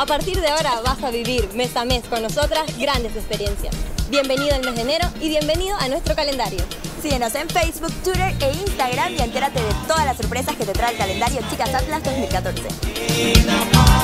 A partir de ahora vas a vivir mes a mes con nosotras grandes experiencias. Bienvenido al mes de enero y bienvenido a nuestro calendario. Síguenos en Facebook, Twitter e Instagram y entérate de todas las sorpresas que te trae el calendario Chicas Atlas 2014.